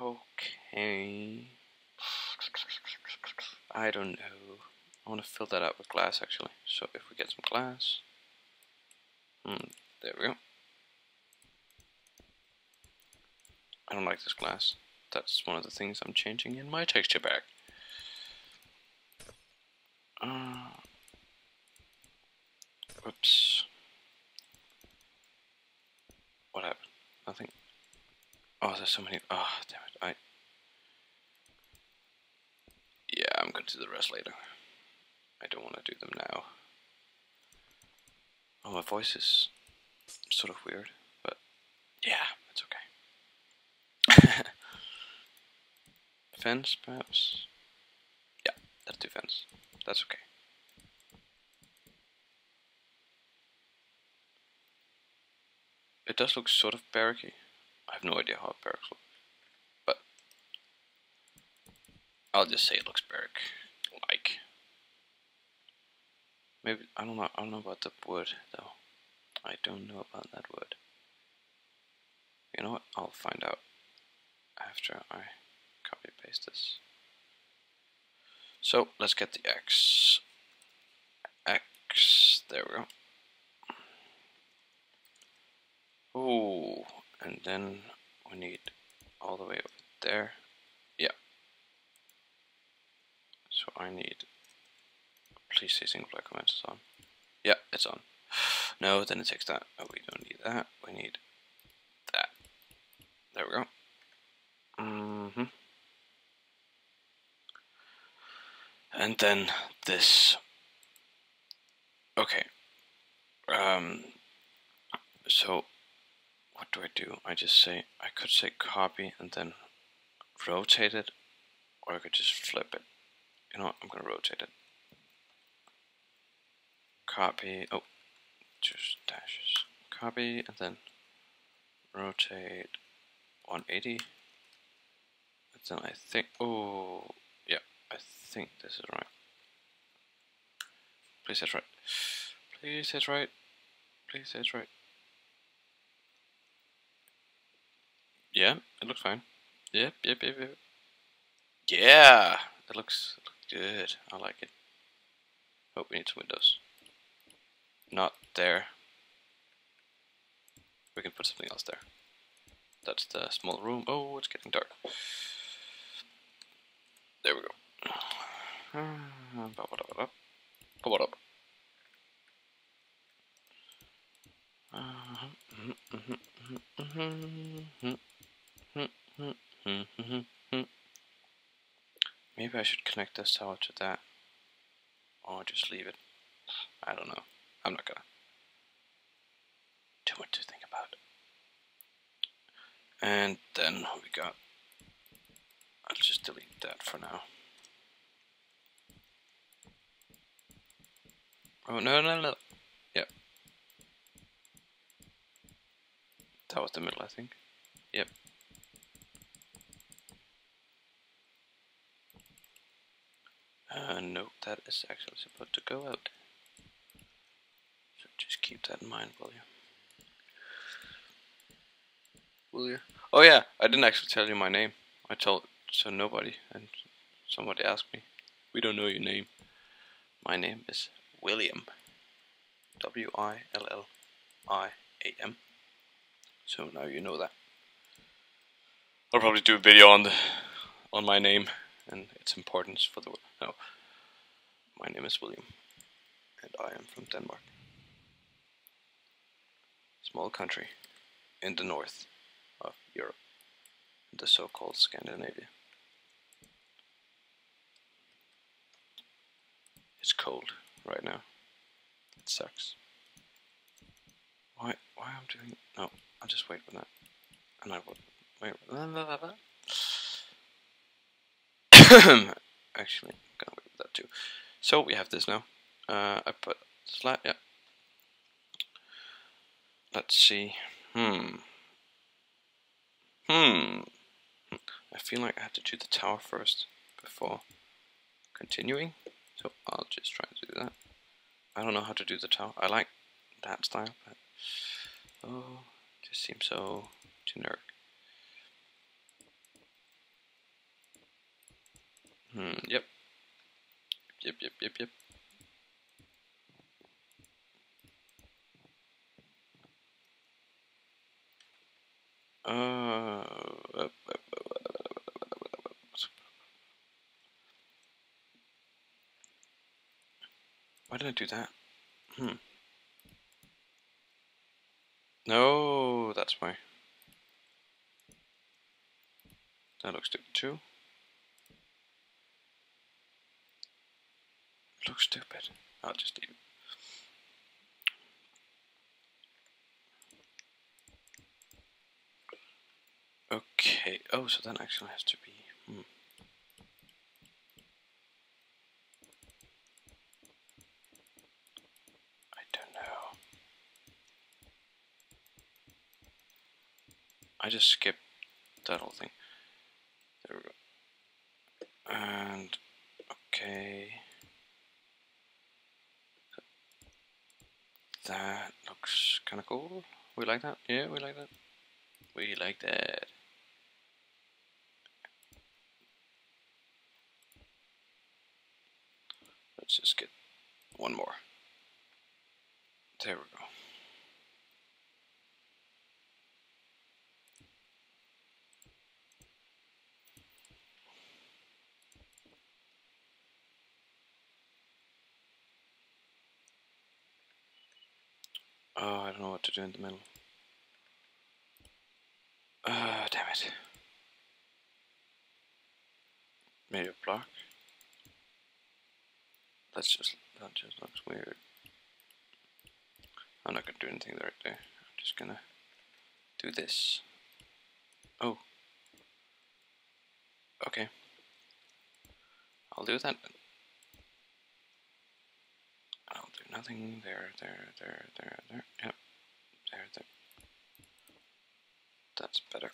Okay. I don't know. I want to fill that up with glass actually. So if we get some glass. Hmm, there we go. I don't like this glass. That's one of the things I'm changing in my texture pack. Uh, whoops. What happened? Nothing. Oh, there's so many. Oh, damn it. I. Yeah, I'm going to do the rest later. I don't want to do them now. Oh, my voice is sort of weird, but yeah, it's okay. fence, perhaps? Yeah, let's do fence. That's okay. It does look sort of barracky. I have no idea how barracks look. But I'll just say it looks barrack like. Maybe I don't know I don't know about the wood though. I don't know about that wood. You know what? I'll find out after I copy paste this. So let's get the X. X, there we go. Oh, and then we need all the way over there. Yeah. So I need, please say single player commands on. Yeah, it's on. No, then it takes that. Oh, we don't need that. We need that. There we go. Mm hmm And then this. Okay. Um. So what do I do? I just say, I could say copy and then rotate it, or I could just flip it. You know what, I'm gonna rotate it. Copy, oh, just dashes. Copy and then rotate 180. And then I think, oh, yeah, I think this is right. Please say right. Please say right. Please say right. Yeah, it looks fine. Yep, yep, yep, yep. Yeah, it looks, good. I like it. Oh, we need some windows. Not there. We can put something else there. That's the small room. Oh, it's getting dark. There we go. It up. Pop it up. Maybe I should connect this tower to that. Or just leave it. I don't know. I'm not gonna. Too much to think about. And then we got. I'll just delete that for now. Oh, no, no, no. Yep. That was the middle, I think. Yep. Uh, no, that is actually supposed to go out. So just keep that in mind, will you? Will you? Oh yeah, I didn't actually tell you my name. I told so nobody, and somebody asked me. We don't know your name. My name is William. W I L L I A M. So now you know that. I'll probably do a video on the on my name and its importance for the no. My name is William, and I am from Denmark. Small country in the north of Europe, the so-called Scandinavia. It's cold right now. It sucks. Why? Why I'm doing? No, I'll just wait for that. And I will wait. Actually, I'm gonna wait for that too. So we have this now. Uh, I put slide. Yeah. Let's see. Hmm. Hmm. I feel like I have to do the tower first before continuing. So I'll just try to do that. I don't know how to do the tower. I like that style, but oh, just seems so generic. Hmm, yep. Yep, yep, yep, yep. Uh, why did I do that? Hmm. No, that's why. That looks stupid too. Looks stupid. I'll just leave it. Okay, oh, so that actually has to be, hmm. I don't know. I just skipped that whole thing. There we go. And, okay. That looks kind of cool. We like that? Yeah, we like that. We like that. Let's just get one more. There we go. Oh, I don't know what to do in the middle. Ah, uh, damn it. Maybe a block. That's just that just looks weird. I'm not gonna do anything right there. I'm just gonna do this. Oh. Okay. I'll do that. I'll do nothing there, there, there, there, there. Yep. There, there. That's better.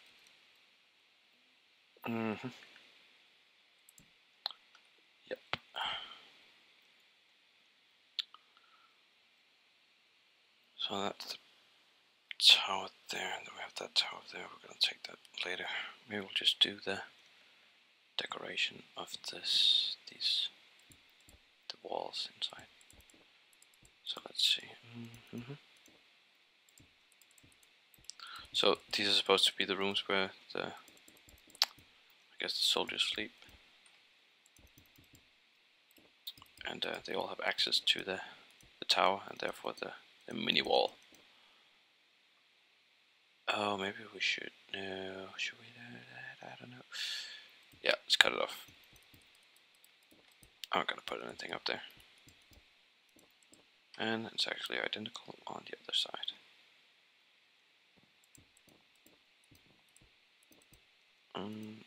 Mm-hmm. Yep. So that's the tower there, and then we have that tower there. We're gonna take that later. Maybe we'll just do the decoration of this, these, the walls inside. So let's see. Mm -hmm. So these are supposed to be the rooms where the, guess the soldiers sleep. And uh, they all have access to the, the tower and therefore the, the mini wall. Oh, maybe we should, no, should we do that? I don't know. Yeah, let's cut it off. I'm not gonna put anything up there. And it's actually identical on the other side. Um,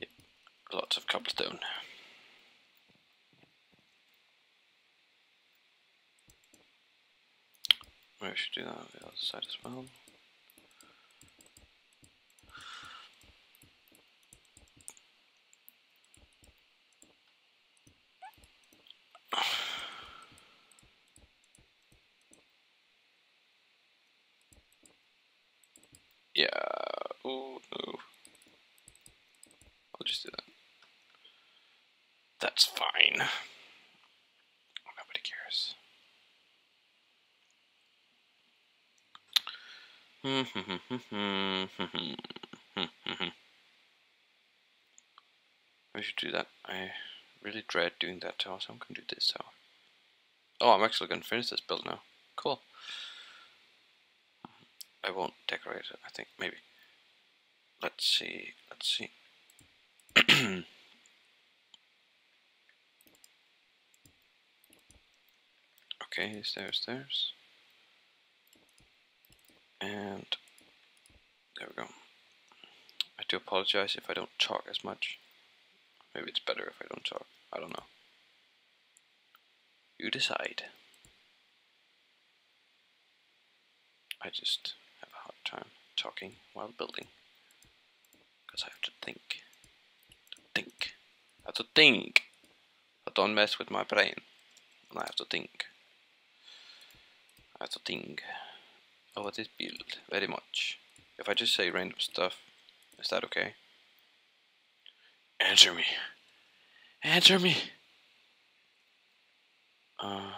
yep, lots of cobblestone. Maybe we should do that on the other side as well. Yeah. Oh no. I'll just do that. That's fine. Nobody cares. I should do that. I really dread doing that so I'm gonna do this tower. Oh, I'm actually gonna finish this build now. Cool. I won't decorate it, I think, maybe. Let's see, let's see. okay, stairs, stairs. And there we go. I do apologize if I don't talk as much. Maybe it's better if I don't talk. I don't know. You decide. I just have a hard time talking while building. Because I have to think. Think. I have to think. I don't mess with my brain. And I have to think. I have to think. over this build very much. If I just say random stuff, is that okay? Answer me. Answer me. Uh, I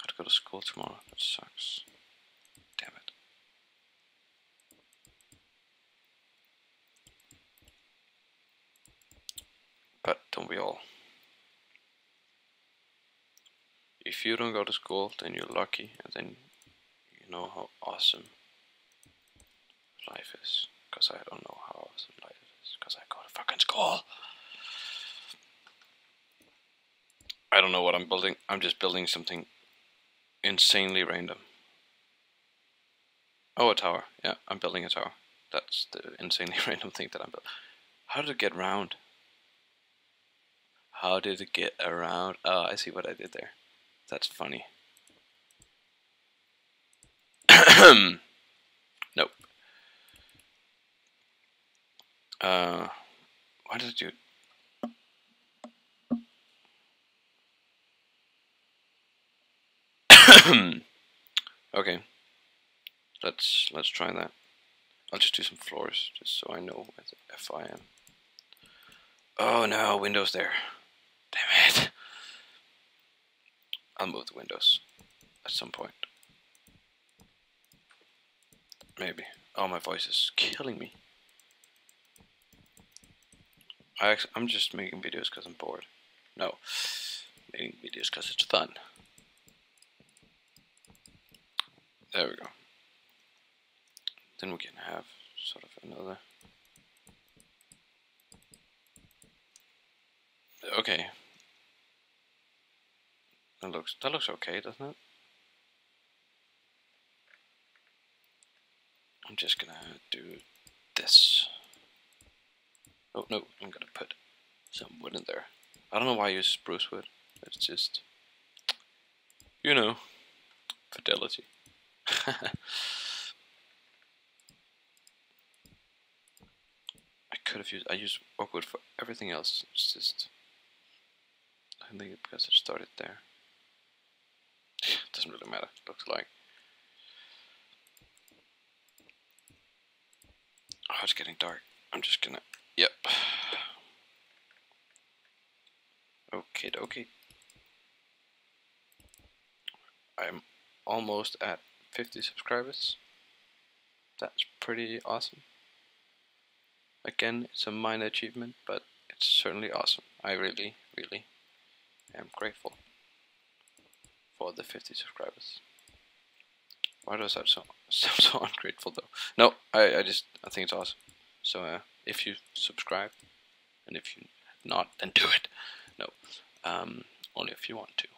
have to go to school tomorrow. That sucks. Damn it. But don't we all? If you don't go to school, then you're lucky, and then you know how awesome life is. Because I don't know how awesome life is. Because I go to fucking school. I don't know what I'm building. I'm just building something insanely random. Oh, a tower. Yeah, I'm building a tower. That's the insanely random thing that I'm building. How did it get round? How did it get around? Oh, I see what I did there. That's funny. nope. Uh, why did I do okay. Let's let's try that. I'll just do some floors just so I know where the F I am. Oh no, windows there. Damn it. I'll move the windows at some point. Maybe. Oh, my voice is killing me. I I'm just making videos because I'm bored. No, making videos because it's fun. There we go. Then we can have sort of another. Okay, that looks that looks okay, doesn't it? I'm just gonna do this. Oh no, I'm gonna put some wood in there. I don't know why I use spruce wood. It's just, you know, fidelity. I could have used, I use oak wood for everything else. It's just, I think because it started there. Doesn't really matter, looks like. Oh, it's getting dark. I'm just gonna, yep. Okay, okay. I'm almost at 50 subscribers. That's pretty awesome. Again, it's a minor achievement, but it's certainly awesome. I really, really am grateful for the 50 subscribers. Why does that sound, sound so ungrateful though? No, I, I just, I think it's awesome. So uh, if you subscribe, and if you not, then do it. No, um, only if you want to.